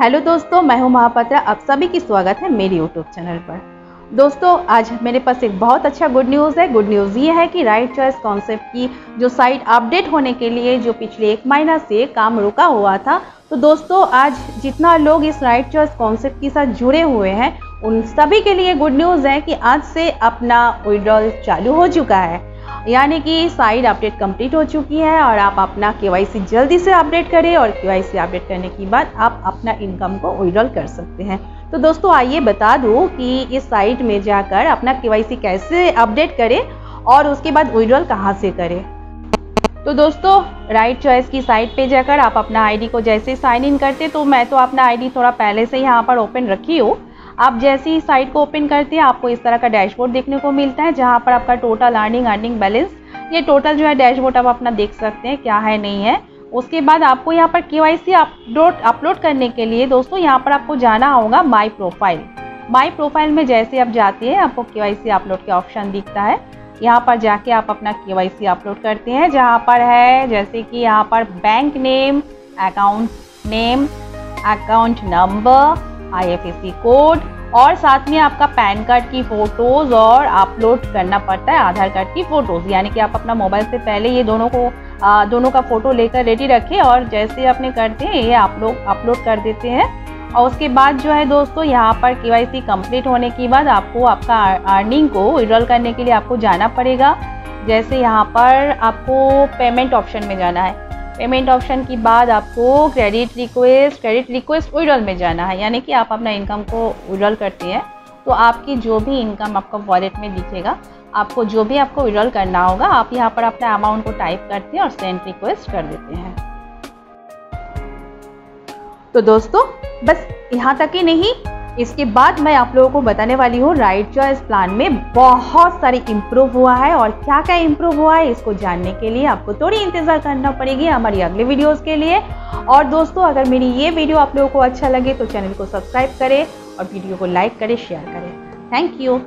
Hello दोस्तों, मैं हूँ महापात्रा। आप सभी की स्वागत है मेरे यूट्यूब चैनल पर। दोस्तों, आज मेरे पास एक बहुत अच्छा गुड न्यूज़ है। गुड न्यूज़ ये है कि राइट चॉइस कॉन्सेप्ट की जो साइट अपडेट होने के लिए जो पिछले एक महीना से काम रुका हुआ था तो दोस्तों, आज जितना लोग इस राइट चॉइस कॉन्सेप्ट के साथ जुड़े हुए हैं, उन सभी के लिए गुड न्यूज़ है कि आज से अपना विड्रॉल चालू हो चुका है। यानी कि साइड अपडेट कंप्लीट हो चुकी है और आप अपना के जल्दी से अपडेट करें और के अपडेट करने के बाद आप अपना इनकम को विड्रॉल कर सकते हैं। तो दोस्तों, आइए बता दूँ कि इस साइट में जाकर अपना के कैसे अपडेट करें और उसके बाद विड्रॉल कहाँ से करें। तो दोस्तों, राइट चॉइस की साइट पे जाकर आप अपना आईडी को जैसे साइन इन करते तो मैं तो अपना आईडी थोड़ा पहले से यहाँ पर ओपन रखी हूँ। आप जैसे ही साइट को ओपन करते हैं, आपको इस तरह का डैशबोर्ड देखने को मिलता है, जहाँ पर आपका टोटल अर्निंग अर्निंग बैलेंस ये टोटल जो है डैशबोर्ड आप अपना देख सकते हैं, क्या है, नहीं है। उसके बाद आपको यहाँ पर के वाई अपलोड अपलोड करने के लिए दोस्तों, यहाँ पर आपको जाना होगा माई प्रोफ़ाइल माई प्रोफ़ाइल में जैसे आप जाते हैं, आपको के अपलोड के ऑप्शन दिखता है। यहाँ पर जाके आप अपना के अपलोड करते हैं, जहाँ पर है, जैसे कि यहाँ पर bank name account name account number IFSC code और साथ में आपका पैन कार्ड की फ़ोटोज़ और अपलोड करना पड़ता है आधार कार्ड की फ़ोटोज़। यानी कि आप अपना मोबाइल से पहले ये दोनों को आ, दोनों का फ़ोटो लेकर रेडी रखें और जैसे अपने करते हैं ये आप लोग अपलोड कर देते हैं। और उसके बाद जो है दोस्तों यहाँ पर के कंप्लीट होने के बाद आपको आपका अर्निंग को विड्रॉल करने के लिए आपको जाना पड़ेगा। जैसे यहाँ पर आपको पेमेंट ऑप्शन में जाना है। पेमेंट ऑप्शन के बाद आपको credit request credit request withdrawal में जाना है। यानी कि आप अपना इनकम को विड्रॉल करते हैं तो आपकी जो भी इनकम आपका वॉलेट में दिखेगा, आपको जो भी आपको विड्रॉल करना होगा, आप यहाँ पर अपना अमाउंट को टाइप करते हैं और सेंड रिक्वेस्ट कर देते हैं। तो दोस्तों, बस यहाँ तक ही नहीं इसके बाद मैं आप लोगों को बताने वाली हूँ राइट चॉइस प्लान में बहुत सारी इम्प्रूव हुआ है और क्या क्या इम्प्रूव हुआ है, इसको जानने के लिए आपको थोड़ी इंतज़ार करना पड़ेगी हमारी अगले वीडियोस के लिए। और दोस्तों, अगर मेरी ये वीडियो आप लोगों को अच्छा लगे तो चैनल को सब्सक्राइब करें और वीडियो को लाइक करें शेयर करें। Thank you